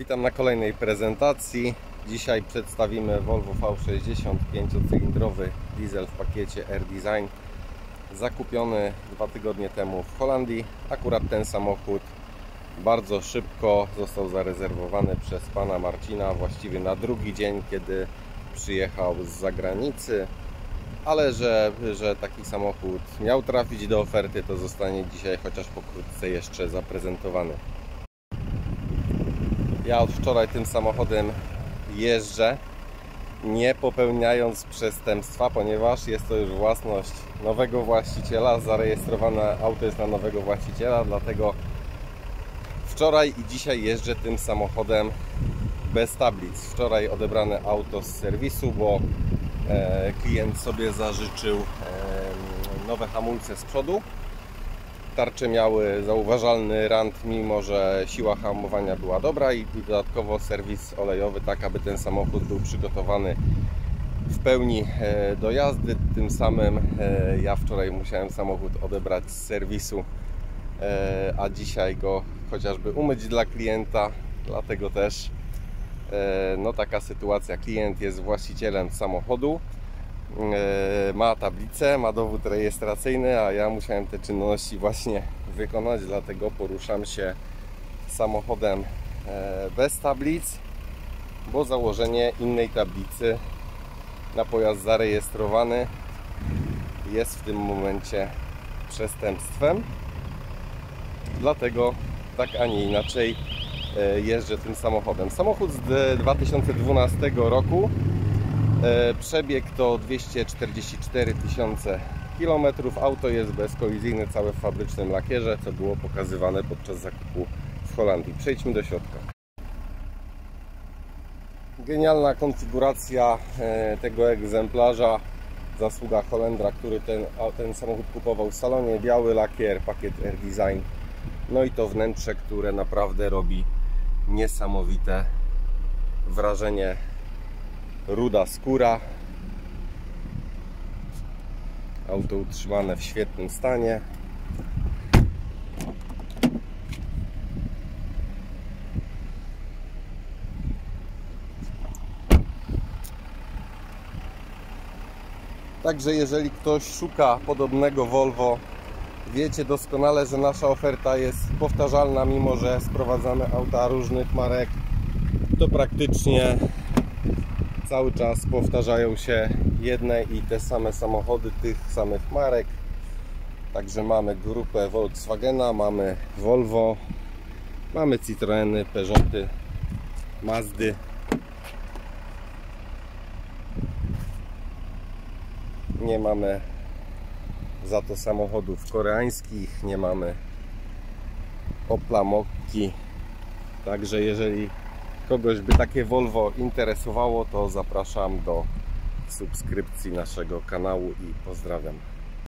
Witam na kolejnej prezentacji. Dzisiaj przedstawimy Volvo V60 5-cylindrowy diesel w pakiecie Air Design. Zakupiony dwa tygodnie temu w Holandii. Akurat ten samochód bardzo szybko został zarezerwowany przez pana Marcina, właściwie na drugi dzień, kiedy przyjechał z zagranicy. Ale że, że taki samochód miał trafić do oferty, to zostanie dzisiaj chociaż pokrótce jeszcze zaprezentowany. Ja od wczoraj tym samochodem jeżdżę, nie popełniając przestępstwa, ponieważ jest to już własność nowego właściciela. Zarejestrowane auto jest na nowego właściciela, dlatego wczoraj i dzisiaj jeżdżę tym samochodem bez tablic. Wczoraj odebrane auto z serwisu, bo e, klient sobie zażyczył nowe hamulce z przodu tarcze miały zauważalny rant, mimo że siła hamowania była dobra i dodatkowo serwis olejowy, tak aby ten samochód był przygotowany w pełni e, do jazdy. Tym samym e, ja wczoraj musiałem samochód odebrać z serwisu, e, a dzisiaj go chociażby umyć dla klienta, dlatego też no taka sytuacja. Klient jest właścicielem samochodu ma tablicę, ma dowód rejestracyjny, a ja musiałem te czynności właśnie wykonać, dlatego poruszam się samochodem e, bez tablic, bo założenie innej tablicy na pojazd zarejestrowany jest w tym momencie przestępstwem. Dlatego tak, a nie inaczej e, jeżdżę tym samochodem. Samochód z 2012 roku E, przebieg to 244 tysiące kilometrów. Auto jest bezkolizyjne, całe w fabrycznym lakierze, co było pokazywane podczas zakupu w Holandii. Przejdźmy do środka. Genialna konfiguracja e, tego egzemplarza. Zasługa Holendra, który ten, ten samochód kupował w salonie. Biały lakier, pakiet Air Design. No i to wnętrze, które naprawdę robi niesamowite wrażenie ruda skóra. Auto utrzymane w świetnym stanie. Także jeżeli ktoś szuka podobnego Volvo, wiecie doskonale, że nasza oferta jest powtarzalna, mimo że sprowadzamy auta różnych marek, to praktycznie cały czas powtarzają się jedne i te same samochody tych samych marek. Także mamy grupę Volkswagena, mamy Volvo, mamy Citroeny, Peugeoty, Mazdy. Nie mamy za to samochodów koreańskich, nie mamy Opla Mokki. Także jeżeli kogoś by takie Volvo interesowało, to zapraszam do subskrypcji naszego kanału i pozdrawiam.